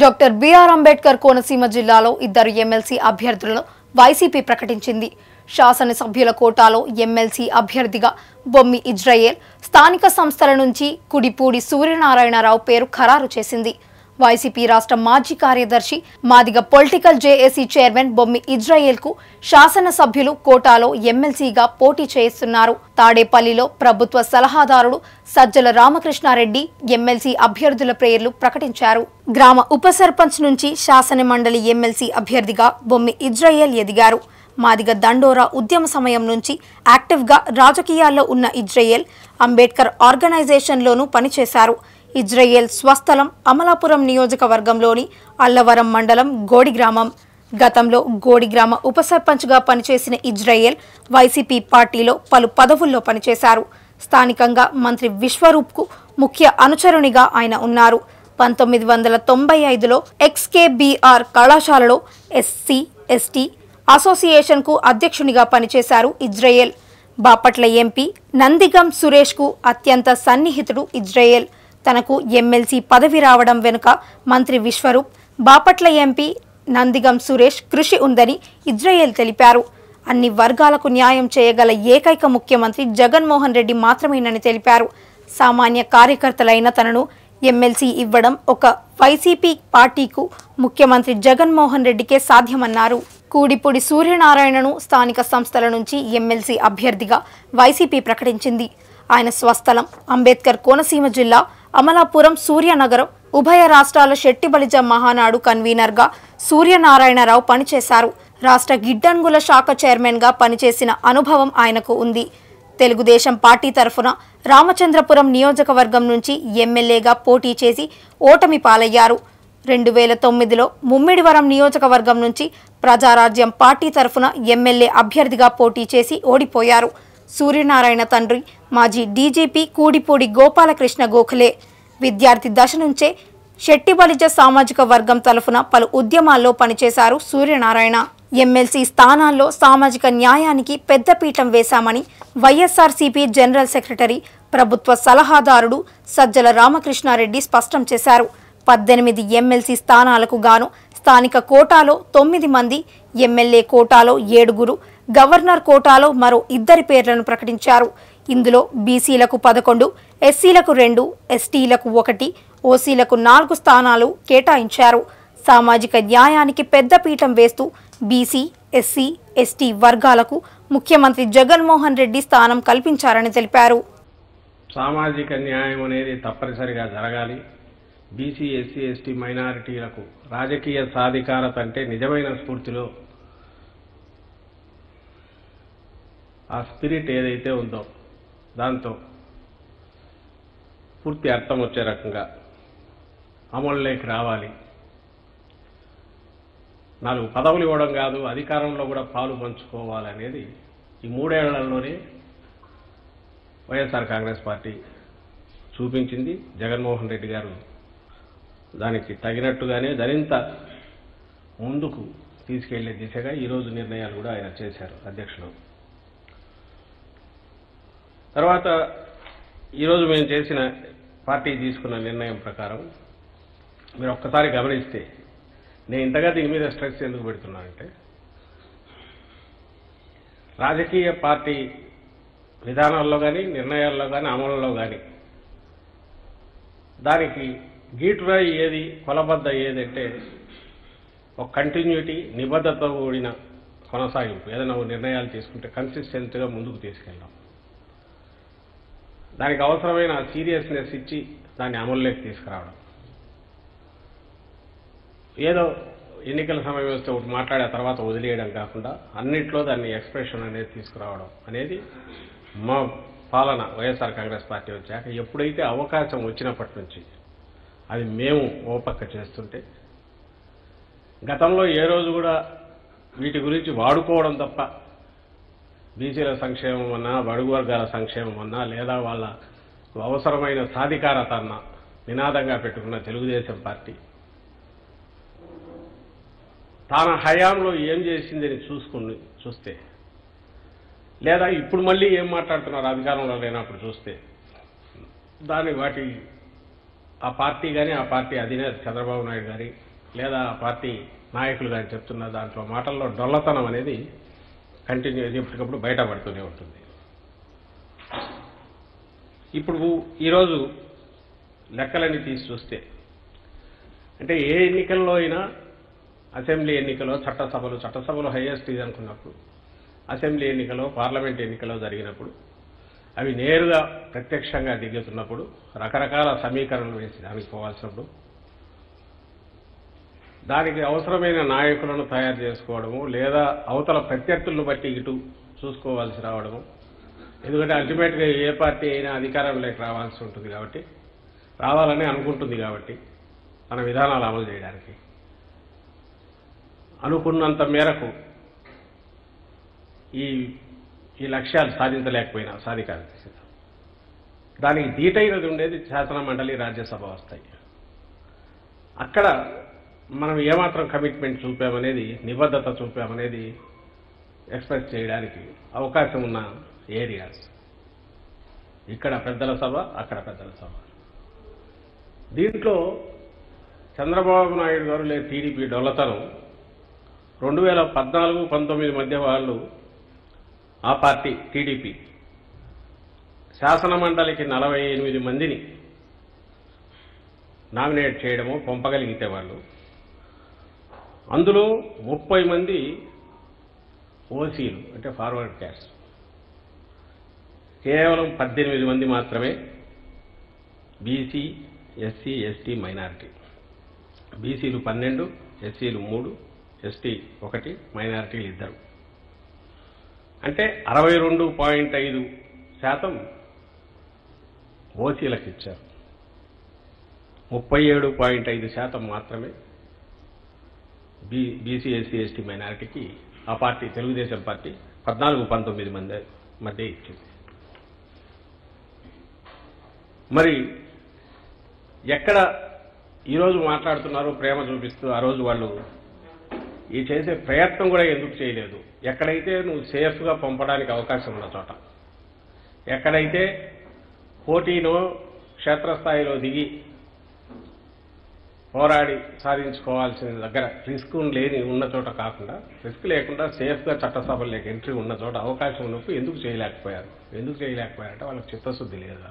Doctor BR Ambedkar Konaseema జిల్లాలో ఇద్దరు MLC అభ్యర్థులను వైసీపీ ప్రకటించింది. శాసనసభ్యుల కోటాలో ఎమ్మెల్సీ అభ్యర్థిగా బొమ్మి ఇజ్రాయేల్ స్థానిక సంస్థల నుంచి కుడిపూడి సూర్యనారాయణరావు పేరు ఖరారు చేసింది. వైసీపీ రాష్ట్ర మాజీ కార్యదర్శి Madiga political JAC chairman Bommi ఇజ్రాయేల్కు శాసనసభ్యులు కోటాలో ఎమ్మెల్సీగా పోటీ చేస్తున్నారు. తాడేపల్లిలో ప్రభుత్వ సలహాదారుడు సజ్జల రామకృష్ణారెడ్డి ఎమ్మెల్సీ అభ్యర్థుల పేర్లు ప్రకటించారు. గ్రామ ఉప సర్పంచ్ నుంచి శాసన మండలి ఎమ్మెల్సీ అభ్యర్థిగా బొమ్మి ఇజ్రాయేల్ ఎదిగారు. మాదిగ దండోరా ఉద్యమ సమయం నుంచి యాక్టివ్గా రాజకీయాల్లో ఉన్న ఇజ్రాయేల్ అంబేద్కర్ ఆర్గనైజేషన్లోనూ పనిచేశారు. ఇజ్రాయేల్ స్వస్థలం అమలాపురం నియోజకవర్గంలోని అల్లవరం మండలం గోడి గ్రామం. గతంలో గోడి గ్రామ ఉప సర్పంచ్గా పనిచేసిన ఇజ్రాయేల్ వైసీపీ పార్టీలో పలు పదవుల్లో పనిచేశారు. స్థానికంగా మంత్రి విశ్వరూప్కు ముఖ్య అనుచరునిగా ఆయన ఉన్నారు. పంతొమ్మిది వందల తొంభై ఐదులో ఎక్స్కేబీఆర్ కళాశాలలో ఎస్సీ ఎస్టీ అసోసియేషన్కు అధ్యక్షునిగా పనిచేశారు ఇజ్రాయేల్. బాపట్ల ఎంపీ నందిగం సురేష్కు అత్యంత సన్నిహితుడు ఇజ్రాయేల్. తనకు ఎమ్మెల్సీ పదవి రావడం వెనుక మంత్రి విశ్వరూప్ బాపట్ల ఎంపీ నందిగం సురేష్ కృషి ఉందని ఇజ్రాయెల్ తెలిపారు. అన్ని వర్గాలకు న్యాయం చేయగల ఏకైక ముఖ్యమంత్రి జగన్మోహన్ రెడ్డి మాత్రమేనని తెలిపారు. సామాన్య కార్యకర్తలైన తనను ఎమ్మెల్సీ ఇవ్వడం ఒక వైసీపీ పార్టీకు ముఖ్యమంత్రి జగన్మోహన్ రెడ్డికే సాధ్యమన్నారు. కూడిపూడి సూర్యనారాయణను స్థానిక సంస్థల నుంచి ఎమ్మెల్సీ అభ్యర్థిగా వైసీపీ ప్రకటించింది. ఆయన స్వస్థలం అంబేద్కర్ కోనసీమ జిల్లా అమలాపురం సూర్యనగరం ఉభయ రాష్ట్రాల శెట్టిబలిజ మహానాడు కన్వీనర్గా సూర్యనారాయణరావు పనిచేశారు. రాష్ట్ర గిడ్డంగుల శాఖ చైర్మన్గా పనిచేసిన అనుభవం ఆయనకు ఉంది. తెలుగుదేశం పార్టీ తరఫున రామచంద్రపురం నియోజకవర్గం నుంచి ఎమ్మెల్యేగా పోటీ చేసి ఓటమి పాలయ్యారు. రెండు వేల తొమ్మిదిలో ముమ్మిడివరం నియోజకవర్గం నుంచి ప్రజారాజ్యం పార్టీ తరఫున ఎమ్మెల్యే అభ్యర్థిగా పోటీ చేసి ఓడిపోయారు. సూర్యనారాయణ తండ్రి మాజీ డీజీపీ కూడిపూడి గోపాలకృష్ణ గోఖలే. విద్యార్థి దశ నుంచే శెట్టిబలిజ సామాజిక వర్గం తరఫున పలు ఉద్యమాల్లో పనిచేశారు సూర్యనారాయణ. ఎమ్మెల్సీ స్థానాల్లో సామాజిక న్యాయానికి పెద్దపీఠం వేశామని వైఎస్ఆర్సీపీ జనరల్ సెక్రటరీ ప్రభుత్వ సలహాదారుడు సజ్జల రామకృష్ణారెడ్డి స్పష్టం చేశారు. పద్దెనిమిది ఎమ్మెల్సీ స్థానాలకు గాను స్థానిక కోటాలో తొమ్మిది మంది ఎమ్మెల్యే కోటాలో ఏడుగురు గవర్నర్ కోటాలో మరో ఇద్దరి పేర్లను ప్రకటించారు. ఇందులో బీసీలకు పదకొండు ఎస్సీలకు రెండు ఎస్టీలకు ఒకటి ఓసీలకు నాలుగు స్థానాలు కేటాయించారు. సామాజిక న్యాయానికి పెద్దపీఠం వేస్తూ బీసీ ఎస్సీ ఎస్టీ వర్గాలకు ముఖ్యమంత్రి జగన్మోహన్ రెడ్డి స్థానం కల్పించారని తెలిపారు. సామాజిక న్యాయం అనేది తప్పనిసరిగా జరగాలి. బీసీ ఎస్సీ ఎస్టీ మైనారిటీలకు రాజకీయ సాధికారత అంటే నిజమైన స్ఫూర్తిలో ఆ స్పిరిట్ ఏదైతే ఉందో దాంతో పూర్తి అర్థం వచ్చే రకంగా అమలులోకి రావాలి. నాలుగు పదవులు ఇవ్వడం కాదు అధికారంలో కూడా పాలు పంచుకోవాలనేది ఈ మూడేళ్ళలోనే వైఎస్ఆర్ కాంగ్రెస్ పార్టీ చూపించింది. జగన్మోహన్ రెడ్డి గారు దానికి తగినట్టుగానే మరింత ముందుకు తీసుకెళ్ళే దిశగా ఈరోజు నిర్ణయాలు కూడా ఆయన చేశారు అధ్యక్షులు. తర్వాత ఈరోజు మేము చేసిన పార్టీ తీసుకున్న నిర్ణయం ప్రకారం మీరు ఒక్కసారి గమనిస్తే నేను ఇంతగా దీని మీద స్ట్రెస్ ఎందుకు పెడుతున్నానంటే రాజకీయ పార్టీ విధానాల్లో కానీ నిర్ణయాల్లో కానీ అమలులో కానీ దానికి గీటురాయి ఏది కొలబద్ద ఏదంటే ఒక కంటిన్యూటీ నిబద్ధతతో కూడిన కొనసాగింపు ఏదైనా నిర్ణయాలు తీసుకుంటే కన్సిస్టెంట్గా ముందుకు తీసుకెళ్ళాం దానికి అవసరమైన సీరియస్నెస్ ఇచ్చి దాన్ని అమల్లోకి తీసుకురావడం. ఏదో ఎన్నికల సమయం వస్తే ఒకటి మాట్లాడే తర్వాత వదిలేయడం కాకుండా అన్నిట్లో దాన్ని ఎక్స్ప్రెషన్ అనేది తీసుకురావడం అనేది మా పాలన వైఎస్ఆర్ కాంగ్రెస్ పార్టీ వచ్చాక ఎప్పుడైతే అవకాశం వచ్చినప్పటి నుంచి అది మేము ఓపక్క చేస్తుంటే గతంలో ఏ రోజు కూడా వీటి గురించి వాడుకోవడం తప్ప బీసీల సంక్షేమం అన్నా బడుగు వర్గాల సంక్షేమం అన్నా లేదా వాళ్ళ అవసరమైన సాధికారత అన్న నినాదంగా పెట్టుకున్న తెలుగుదేశం పార్టీ. తన హయాంలో ఏం చేసిందని చూసుకుని చూస్తే లేదా ఇప్పుడు మళ్ళీ ఏం మాట్లాడుతున్నారు అధికారంలో లేనప్పుడు చూస్తే దాని వాటి ఆ పార్టీ కానీ ఆ పార్టీ అధినేత చంద్రబాబు నాయుడు గారి లేదా ఆ పార్టీ నాయకులు కానీ చెప్తున్న దాంట్లో మాటల్లో డొల్లతనం అనేది కంటిన్యూ ఎప్పటికప్పుడు బయటపడుతూనే ఉంటుంది. ఇప్పుడు ఈరోజు లెక్కలన్నీ తీసి చూస్తే అంటే ఏ ఎన్నికల్లో అయినా అసెంబ్లీ ఎన్నికలో చట్టసభలు చట్టసభలు హైయెస్ట్ ఇది అనుకున్నప్పుడు అసెంబ్లీ ఎన్నికలో పార్లమెంట్ ఎన్నికలో జరిగినప్పుడు అవి నేరుగా ప్రత్యక్షంగా దిగుతున్నప్పుడు రకరకాల సమీకరణలు వేసి దానికి పోవాల్సినప్పుడు దానికి అవసరమైన నాయకులను తయారు చేసుకోవడము లేదా అవతల ప్రత్యర్థులను బట్టి ఇటు చూసుకోవాల్సి రావడము. ఎందుకంటే అల్టిమేట్గా ఏ పార్టీ అయినా అధికారంలోకి రావాల్సి ఉంటుంది కాబట్టి రావాలని అనుకుంటుంది కాబట్టి తన విధానాలు అమలు చేయడానికి. అనుకున్నంత మేరకు ఈ ఈ లక్ష్యాలు సాధించలేకపోయినా సాధికార దానికి దీటైనది ఉండేది శాసన మండలి రాజ్యసభ వస్తాయి. అక్కడ మనం ఏమాత్రం కమిట్మెంట్ చూపామనేది నిబద్ధత చూపామనేది ఎక్స్ప్రెస్ చేయడానికి అవకాశం ఉన్న ఏరియాస్ ఇక్కడ పెద్దల సభ అక్కడ పెద్దల సభ. దీంట్లో చంద్రబాబు నాయుడు గారు లేదా టీడీపీ డొల్లతనం రెండు వేల పద్నాలుగు పంతొమ్మిది మధ్య వాళ్ళు ఆ పార్టీ టీడీపీ. శాసన మండలికి నలభై ఎనిమిది మందిని నామినేట్ చేయడము పంపగలిగితే వాళ్ళు. అందులో ముప్పై మంది ఓసీలు అంటే ఫార్వర్డ్ క్యాస్ట్ కేవలం పద్దెనిమిది మంది మాత్రమే బీసీ ఎస్సీ ఎస్టీ మైనారిటీ. బీసీలు పన్నెండు ఎస్సీలు మూడు ఎస్టీ ఒకటి మైనారిటీలు ఇద్దరు. అంటే అరవై రెండు పాయింట్ ఐదు శాతం ఓసీలకు ఇచ్చారు ముప్పై ఏడు పాయింట్ ఐదు శాతం మాత్రమే బీ బీసీ ఎస్సీ ఎస్టీ మైనారిటీకి ఆ పార్టీ తెలుగుదేశం పార్టీ పద్నాలుగు పంతొమ్మిది మంది మధ్య ఇచ్చింది. మరి ఎక్కడ ఈరోజు మాట్లాడుతున్నారు ప్రేమ చూపిస్తూ ఆ రోజు వాళ్ళు ఈ చేసే ప్రయత్నం కూడా ఎందుకు చేయలేదు? ఎక్కడైతే నువ్వు సేఫ్గా పంపడానికి అవకాశం ఉన్న చోట ఎక్కడైతే పోటీనో క్షేత్రస్థాయిలో దిగి పోరాడి సాధించుకోవాల్సిన దగ్గర రిస్క్ లేని ఉన్న చోట కాకుండా రిస్క్ లేకుండా సేఫ్గా చట్టసభల్లోకి ఎంట్రీ ఉన్న చోట అవకాశం ఉన్నప్పుడు ఎందుకు చేయలేకపోయారు? ఎందుకు చేయలేకపోయారంటే వాళ్ళకి చిత్తశుద్ధి లేదు.